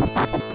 you.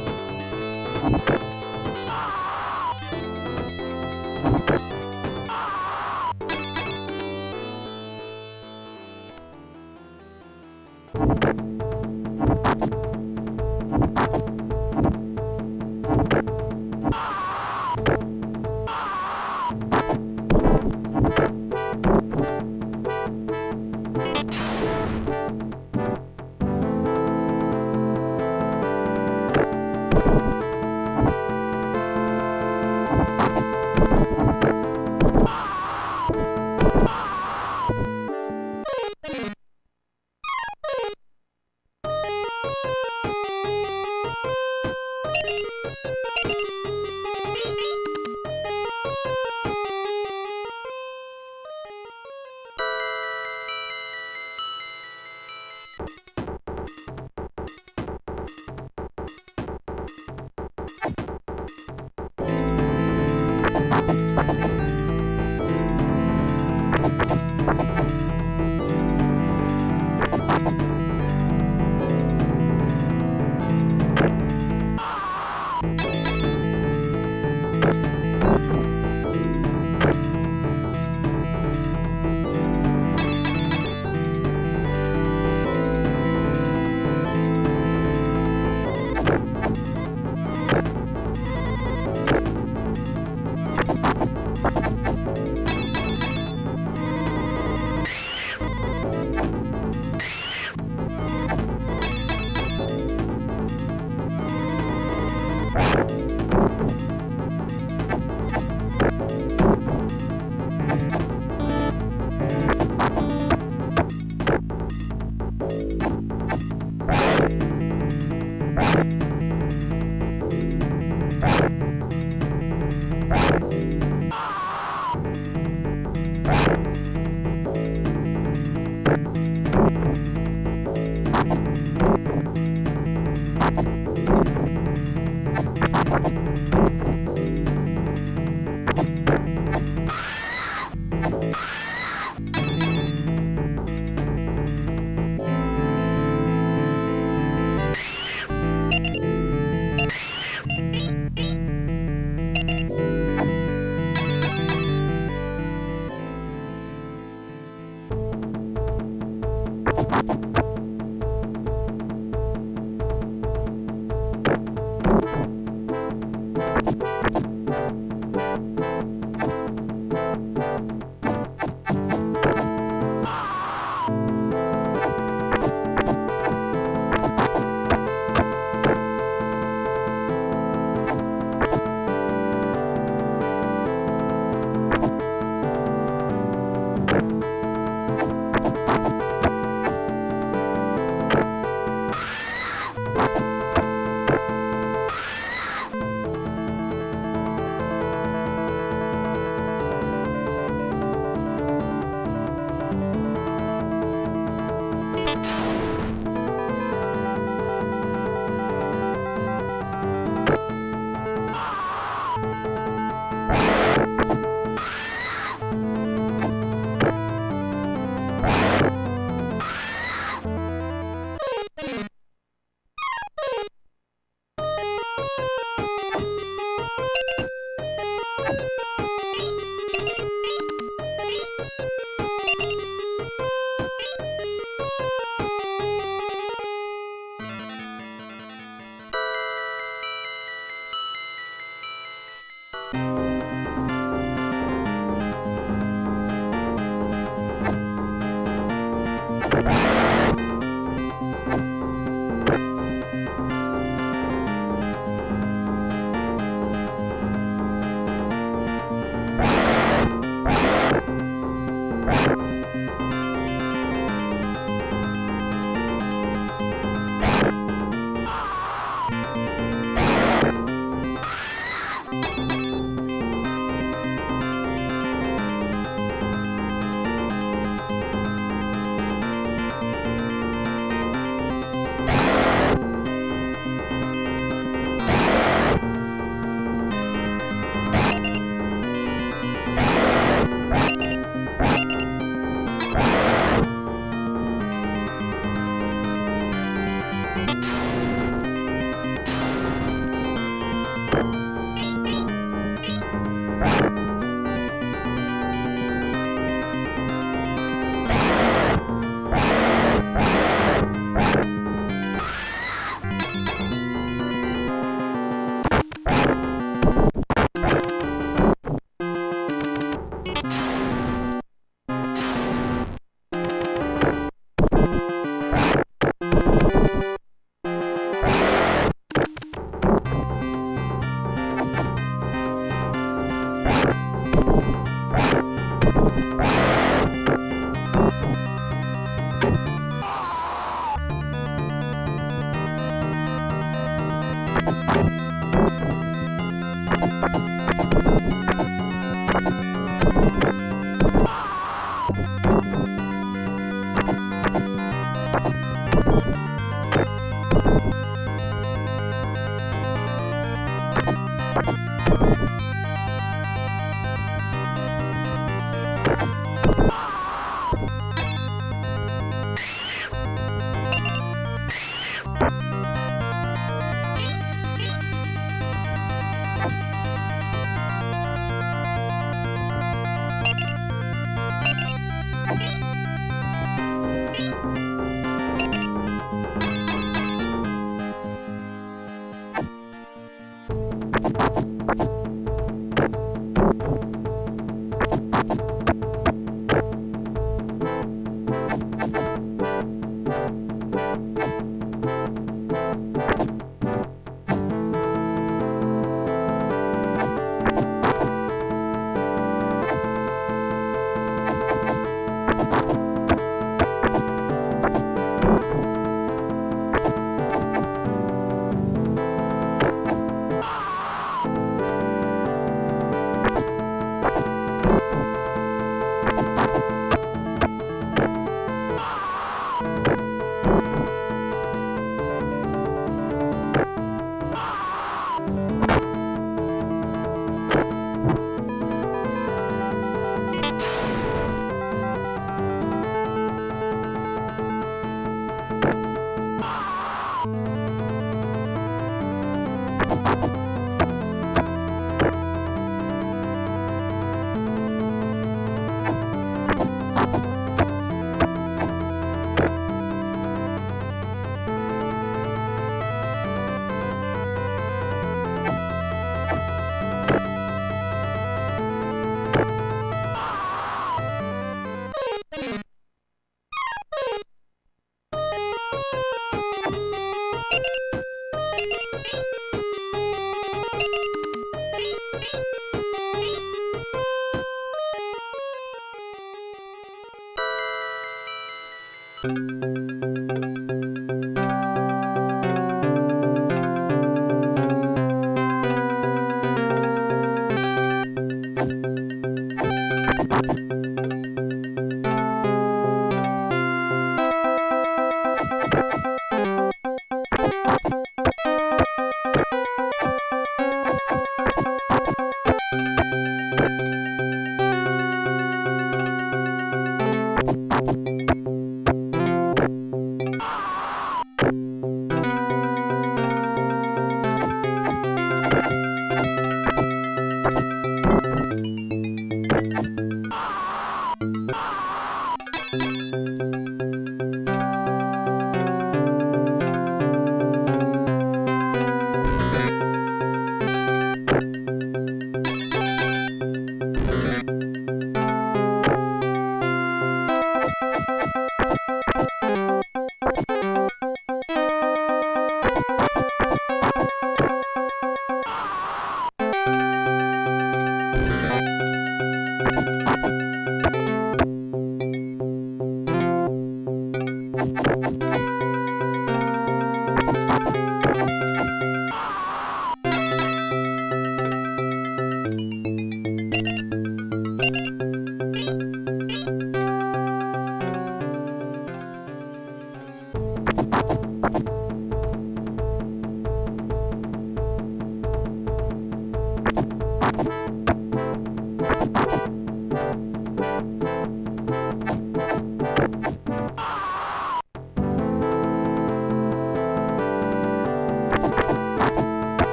Música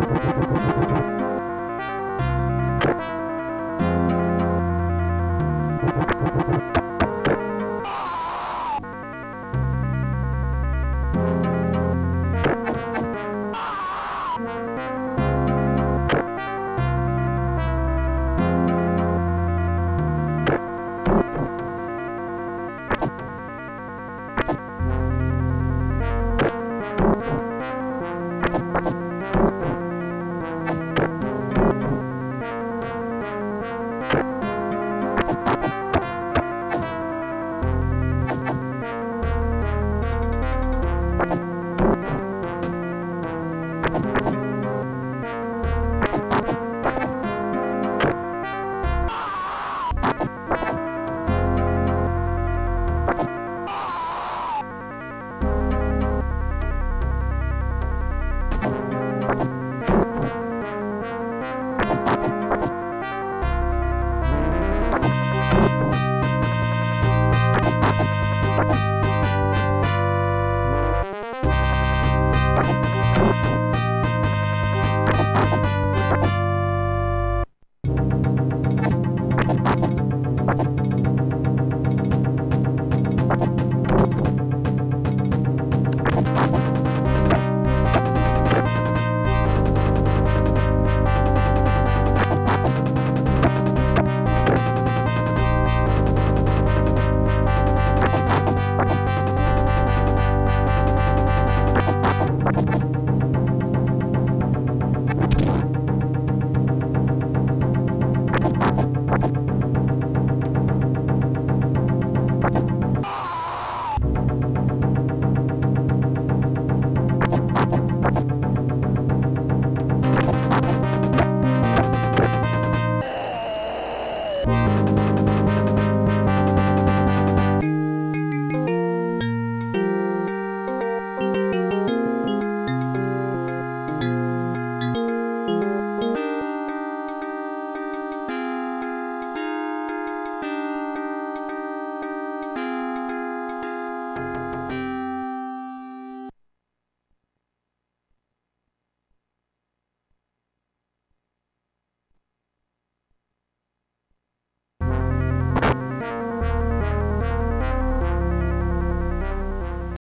Música